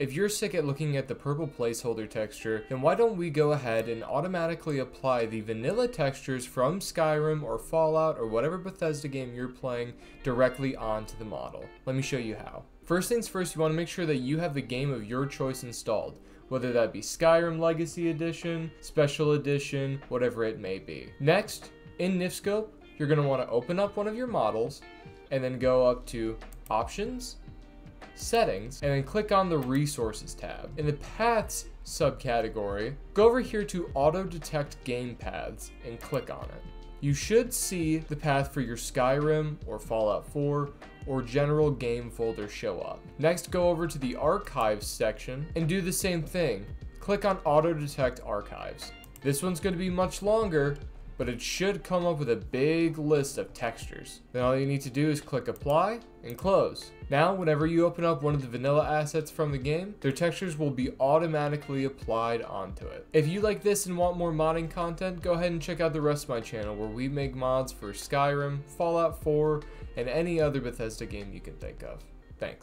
If you're sick at looking at the purple placeholder texture, then why don't we go ahead and automatically apply the vanilla textures from Skyrim or Fallout or whatever Bethesda game you're playing directly onto the model. Let me show you how. First things first, you want to make sure that you have the game of your choice installed, whether that be Skyrim Legacy Edition, Special Edition, whatever it may be. Next, in NifSkope, you're going to want to open up one of your models and then go up to Options, settings, and then click on the resources tab. In the paths subcategory, go over here to auto detect game paths and click on it. You should see the path for your Skyrim or Fallout 4 or general game folder show up. Next, go over to the archives section and do the same thing. Click on auto detect archives. This one's going to be much longer, but it should come up with a big list of textures. Then all you need to do is click apply and close. Now, whenever you open up one of the vanilla assets from the game, their textures will be automatically applied onto it. If you like this and want more modding content, go ahead and check out the rest of my channel where we make mods for Skyrim, Fallout 4, and any other Bethesda game you can think of. Thanks.